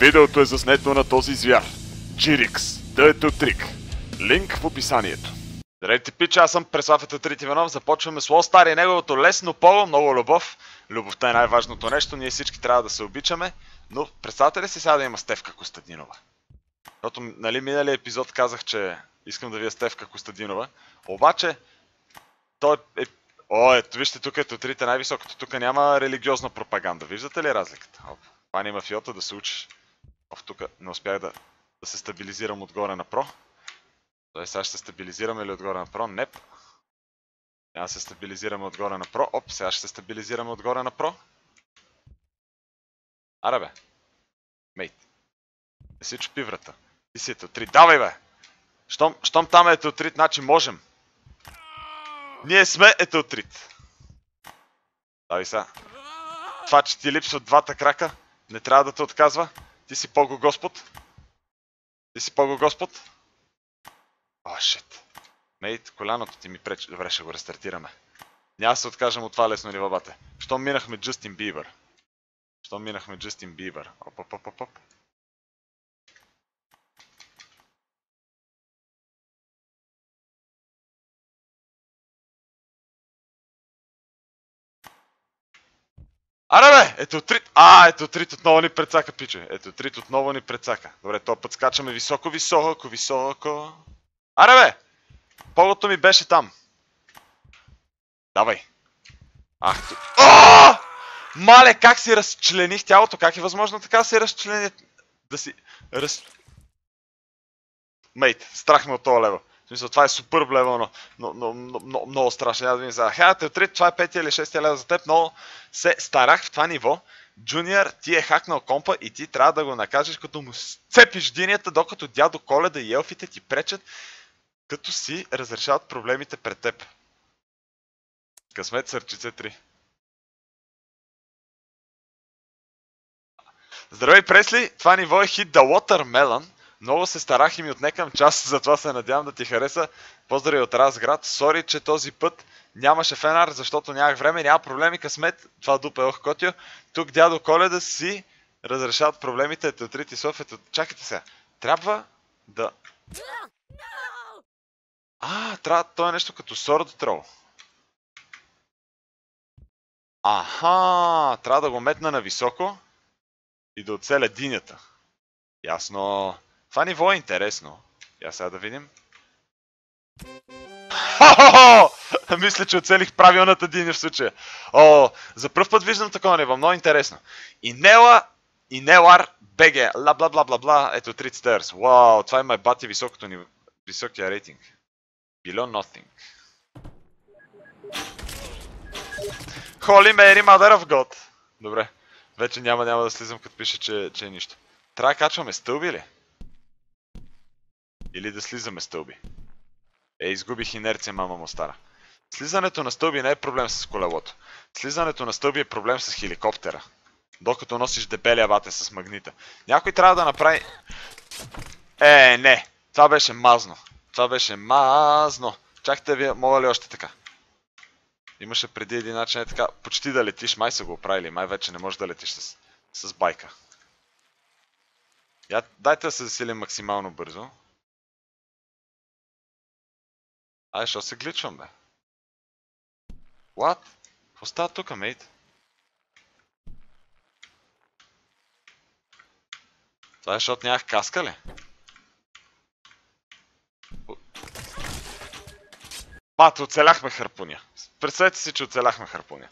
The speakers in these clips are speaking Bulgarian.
Видеото е заснето на този звяр. Джирикс, Дъето Трик. Линк в описанието. Здравейте, пича, аз съм Преслав Трити Иванов. Започваме с Лостар и неговото лесно поло, много любов. Любовта е най-важното нещо, ние всички трябва да се обичаме. Но представете ли си сега да има Стевка Костадинова? Защото, нали, миналия епизод казах, че искам да ви е Стевка Костадинова. Обаче, той е... О, ето, вижте, тук ето трите най-високото. Тук няма религиозна пропаганда. Виждате ли разликата? Оп. Пани мафиота да се учиш. Оф, тук не успях да, да се стабилизирам отгоре на про. Той сега ще се стабилизираме ли отгоре на про? Неп. Няма се стабилизираме отгоре на про. Оп, сега ще се стабилизираме отгоре на про. Аре бе. Мейт. Не си чупи врата. Ти си ето три. Давай бе! Щом, щом там е етотрит, значи можем. Ние сме етотрит. Давай сега. Това, че ти липсват двата крака, не трябва да те отказва. Ти си по-го Господ. Ти си по-го Господ. О, шит. Мейт, коляното ти ми пречи. Добре, ще го рестартираме. Няма се откажем от това лесно ниво, бате. Щом минахме Джустин Бибър. Щом минахме Джустин Бибър. Оп, оп, оп, оп. Аре бе! Ето трит! А, ето трит отново ни прецака, пиче. Ето трит отново ни прецака. Добре, този път скачаме високо, високо, високо. Аре бе! Погото ми беше там. Давай. Ах, ту... О! Мале, как си разчлених тялото? Как е възможно така се разчлени? Да си... Раз... Мейт, страх ме от това лево. Смисъл, това е супер лево, но, но, но, но, но много страшно. Няма да ви сега. Хея, теотрит, това е 5 или 6 лева за теб, но се старах в това ниво. Джуниор, ти е хакнал компа и ти трябва да го накажеш, като му сцепиш динията, докато дядо Коледа и елфите ти пречат, като си разрешават проблемите пред теб. Късмет сърчице 3. Здравей, Пресли! Това ниво е хит The Watermelon. Много се старах и ми отнекам час, затова се надявам да ти хареса. Поздрави от Разград. Сори, че този път нямаше фенар, защото нямах време, няма проблеми, късмет. Това дупа е ох котио. Тук дядо Коледа си разрешават проблемите. Ето трити. Чакайте сега. Трябва да... А, трябва... То е нещо като Sword Troll. Аха, трябва да го метна на високо и да оцеля динята. Ясно. Това ниво е интересно. Я сега да видим. Хо-хо-хо! Мисля, че оцелих правилната диня в случая. О, за първ път виждам такова ниво, много интересно. И Нела, и Нелар, БГ, ла бла бла бла бла, ето 30 stairs. Вау, това има бати високото ниво, високия рейтинг. Below nothing. Holy Mary Mother of God. Добре, вече няма, няма да слизам като пише, че е нищо. Трябва да качваме стълби ли? Или да слизаме стълби? Е, изгубих инерция, мама му стара. Слизането на стълби не е проблем с колелото. Слизането на стълби е проблем с хеликоптера. Докато носиш дебели абате с магнита. Някой трябва да направи... Е, не! Това беше мазно. Това беше мазно. Чакайте ви, мога ли още така? Имаше преди един начин е така, почти да летиш, май са го оправили, май вече не можеш да летиш с, с байка. Я, дайте да се засилим максимално бързо. Ай, що се гличвам, бе? What? Какво става тука, мейт? Това е, защото нямах каска ли? Мато, оцеляхме харпуня. Представете си, че оцеляхме харпуня.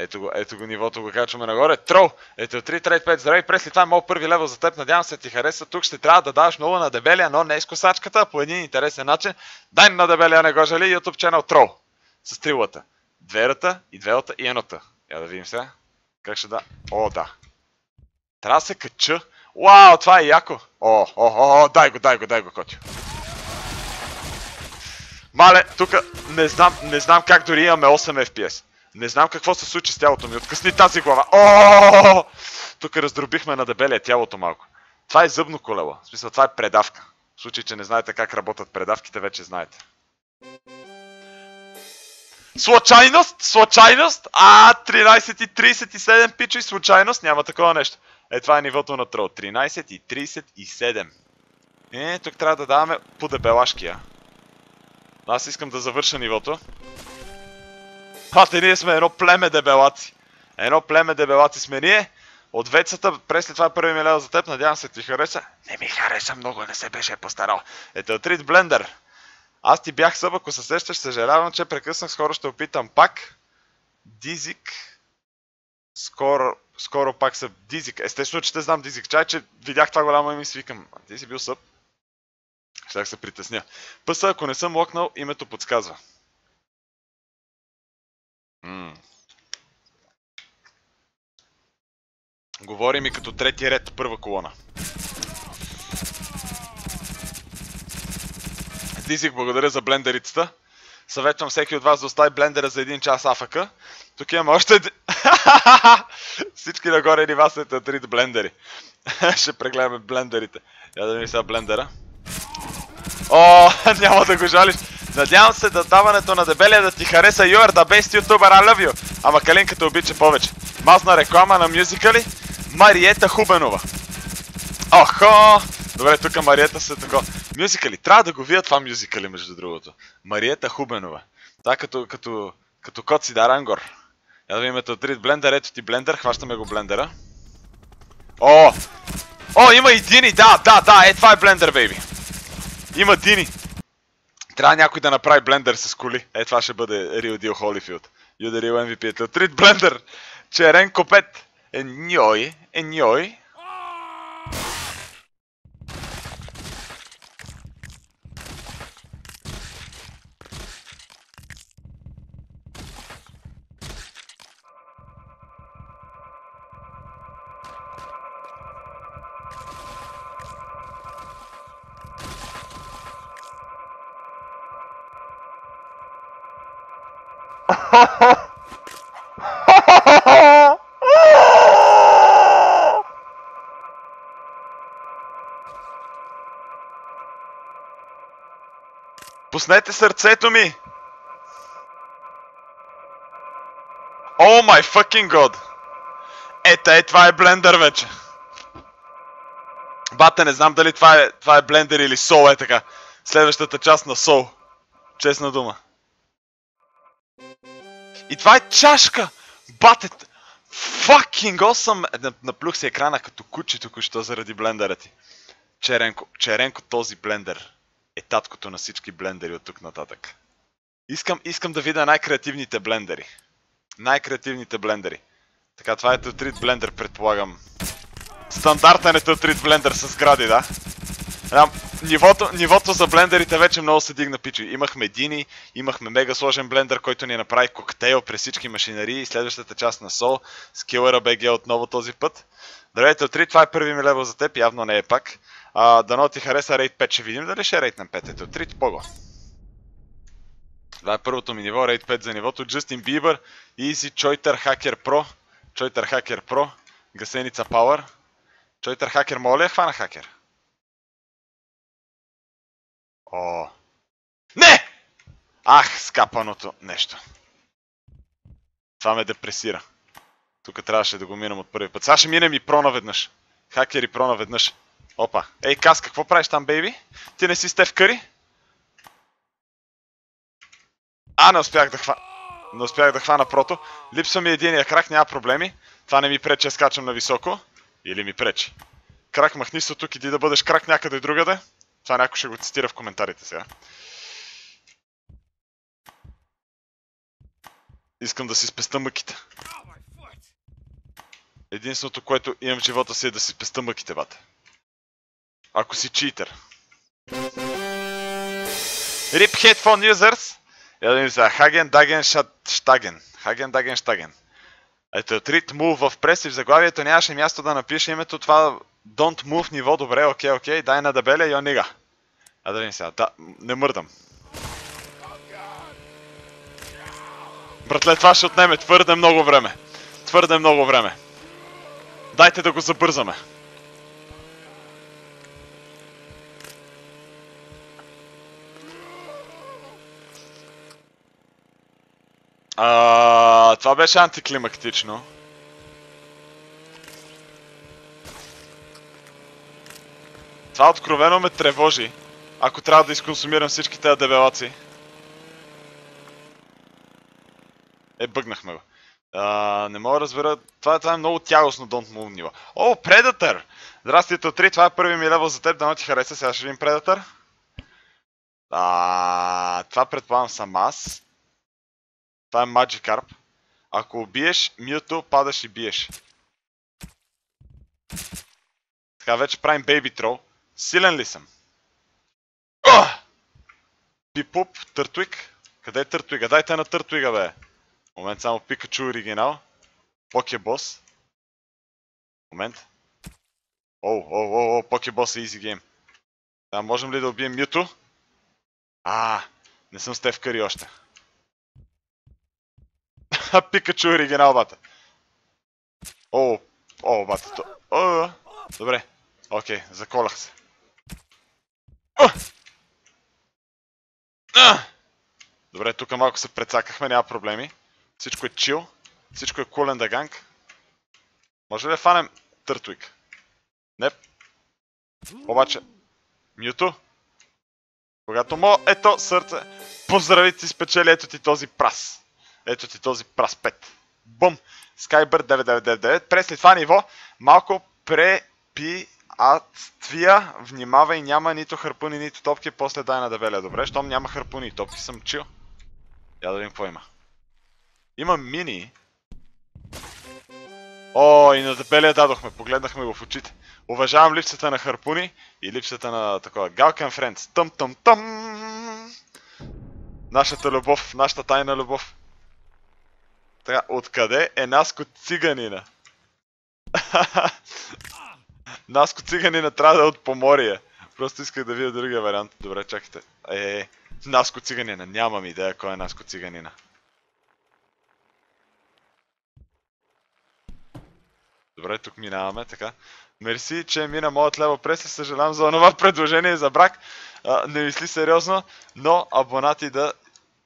Ето го, ето го нивото, го качваме нагоре. Трол! Ето 3, 3, 5, здравей, пресли, това е моят първи левел за теб, надявам се ти хареса. Тук ще трябва да даваш много на дебелия, но не с косачката, по един интересен начин. Дай на дебелия, не го жали, YouTube channel Трол. С трилата. Дверата и двелата и едната. Я да видим сега. Как ще да... О, да. Трябва да се кача. Вау, това е яко. О, о, о, о, дай го, дай го, дай го, Котю. Мале, тук не знам, не знам как дори имаме 8 FPS. Не знам какво се случи с тялото ми. Откъсни тази глава. О! Тук раздробихме на дебелия тялото малко. Това е зъбно колело. В смисъл, това е предавка. В случай, че не знаете как работят предавките, вече знаете. Случайност? Случайност? А, 13 и 37 пичо и случайност? Няма такова нещо. Е, това е нивото на трол. 13 и 37. Е, тук трябва да даваме по дебелашкия. Аз искам да завърша нивото. Ате, ние сме едно племе дебелаци. Едно племе дебелаци сме ние. От вецата, пресли това е първи ми лева за теб, надявам се ти хареса. Не ми хареса много, не се беше постарал. Ето отрит блендер. Аз ти бях съб, ако се сещаш, съжалявам, че прекъснах, скоро ще опитам пак. Дизик. Скоро, скоро пак са Дизик. Естествено, че те знам Дизик. Чай, че видях това голямо име и свикам. Ти си бил съб. Щях се притесня. Пъса, ако не съм локнал, името подсказва. М. Говори ми като трети ред, първа колона. Дизик, благодаря за блендерицата. Съветвам всеки от вас да остави блендера за един час АФК. Тук имаме още... Всички нагоре ни вас са три блендери. Ще прегледаме блендерите. Я да ми сега блендера. О, няма да го жалиш. Надявам се да даването на дебелия да ти хареса You are the best YouTuber, I love you. Ама Калинка те обича повече. Мазна реклама на мюзикали. Мариета Хубенова. Охо! Добре, тук Мариета се тако. Мюзикали. Трябва да го видя това мюзикали, между другото. Мариета Хубенова. Това като, като, като кот си Дарангор. Я да видим ето трит блендер. Ето ти блендер. Хващаме го блендера. О! О, има и Дини. Да, да, да. Е, това е блендер, бейби. Има Дини. Трябва някой да направи блендер с коли. Е, това ще бъде Real Deal Holyfield. You the real MVP. Трит блендер. Черен копет. Е, ньой. Е, ньой. Пуснете сърцето ми! О май fucking god! Ета е, това е блендър вече. Бате, не знам дали това е, това е блендер или сол е така. Следващата част на сол. Честна дума. И това е чашка! Бате, fucking awesome! Наплюх се екрана като куче току-що заради блендера ти. Черенко, Черенко този блендер е таткото на всички блендери от тук нататък. Искам, искам да видя най-креативните блендери. Най-креативните блендери. Така, това е Тетрит блендер, предполагам. Стандартен е Тетрит блендер с гради, да? Нивото, нивото за блендерите вече много се дигна пичи. Имахме Дини, имахме мега сложен блендер, който ни направи коктейл през всички машинарии следващата част на Сол, с Killer BG отново този път. Здравейте, Отри, това е първи ми левел за теб, явно не е пак. А, дано ти хареса рейд 5, ще видим дали ще рейтнем 5. Ето, 3 пого. Това е първото ми ниво, рейд 5 за нивото. Justin Bieber, Easy Choiter Hacker Pro, Choiter Hacker Pro, Гасеница Power. Choiter Hacker, моля ли я хвана хакер? О. Не! Ах, скапаното нещо. Това ме депресира. Тук трябваше да го минам от първи път. Сега ще минем и про наведнъж. Хакер и про наведнъж. Опа. Ей, Кас, какво правиш там, бейби? Ти не си Стеф Къри? А, не успях да хвана. Не успях да хвана прото. Липсва ми единия крак, няма проблеми. Това не ми пречи, да скачам на високо. Или ми пречи. Крак махни се тук, иди да бъдеш крак някъде другаде. Това някой ще го цитира в коментарите сега. Искам да си спеста мъките. Единственото, което имам в живота си е да си спеста мъките, бате. Ако си читер. RIP Headphone Users. Я да видим сега. Хаген, Даген, Штаген. Хаген, Даген, Штаген. Ето, трит move в прес и в заглавието нямаше място да напише името това Don't move ниво, добре, окей, окей, дай на дебеля и онига. А да видим сега, да, не мърдам. Братле, това ще отнеме твърде много време. Твърде много време. Дайте да го забързаме. А, това беше антиклимактично. Това откровено ме тревожи, ако трябва да изконсумирам всички тези дебелаци. Е, бъгнахме го. А, не мога да разбера. Това, това е много тягостно Don't Move ниво. О, Predator! Здрасти, Тотри, това е първи ми левел за теб, да ти хареса. Сега ще видим Predator. А, това предполагам съм аз. Това е Magikarp. Ако убиеш Мюто, падаш и биеш. Така, вече правим Baby Troll. Силен ли съм? Пипуп, Търтвик. Къде е Търтвига? Дайте на Търтвига, бе. Момент само Пикачу оригинал. Покебос. Момент. Оу, оу, оу, оу, Покебос е easy game. Да, можем ли да убием Мюто? А, не съм Стеф Кари още. Пикачу оригинал, бата. О, о, бата. То... О, добре. Окей, заколах се. О! А! Добре, тук малко се прецакахме, няма проблеми. Всичко е чил. Всичко е кулен да ганг. Може ли да фанем Търтвик? Не. Обаче, Мюто? Когато мо, ето сърце, поздрави ти спечели, ето ти този прас. Ето ти този прас 5. Бум! Skybird 9999. Пресли това ниво, малко препиатствия. Внимавай, няма нито харпуни, нито топки, после дай на дебеля. Добре, щом няма харпуни и топки, съм чил. Я да видим какво има. Има мини. О, и на дебелия дадохме, погледнахме го в очите. Уважавам липсата на харпуни и липсата на такова. Галкен Френдс. Тъм, тъм, тъм. Нашата любов, нашата тайна любов. Така, откъде е Наско циганина? Наско циганина трябва да е от Поморие. Просто исках да видя другия вариант. Добре, чакайте. Е, Наско циганина. Нямам идея кой е Наско циганина. Добре, тук минаваме, така. Мерси, че мина моят лево прес. Съжалявам за това предложение за брак. А, не мисли сериозно, но абонати да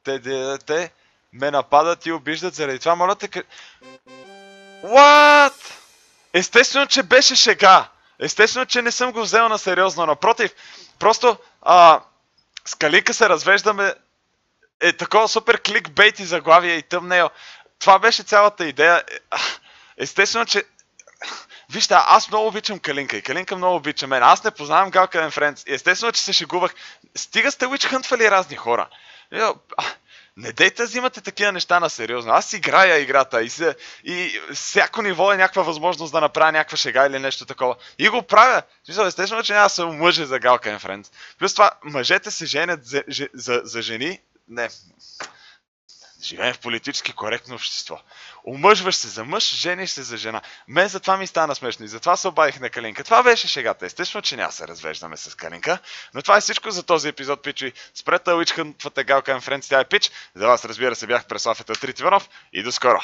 те, те, те ме нападат и обиждат заради това. Моля те... What? Естествено, че беше шега. Естествено, че не съм го взел на сериозно. Напротив, просто а, с Калика се развеждаме е такова супер кликбейт и заглавие и тъмнейл. Това беше цялата идея. Естествено, че Вижте, аз много обичам Калинка и Калинка много обича мен. Аз не познавам Галка Френдс. Естествено, че се шегувах. Стига сте Witch хънтвали разни хора. Не дейте взимате такива неща на сериозно. Аз играя играта и, се, и всяко ниво е някаква възможност да направя някаква шега или нещо такова. И го правя. Смисъл, естествено, че няма да съм мъже за Галка Френдс. Плюс това, мъжете се женят за, за, за жени. Не, Живеем в политически коректно общество. Омъжваш се за мъж, жениш се за жена. Мен за това ми стана смешно и затова се обадих на Калинка. Това беше шегата. Естествено, че няма се развеждаме с Калинка. Но това е всичко за този епизод, пичи. Спрете Уичхънтвата галка на Френц, тя е пич. За вас, разбира се, бях Преслав Тритиванов и до скоро!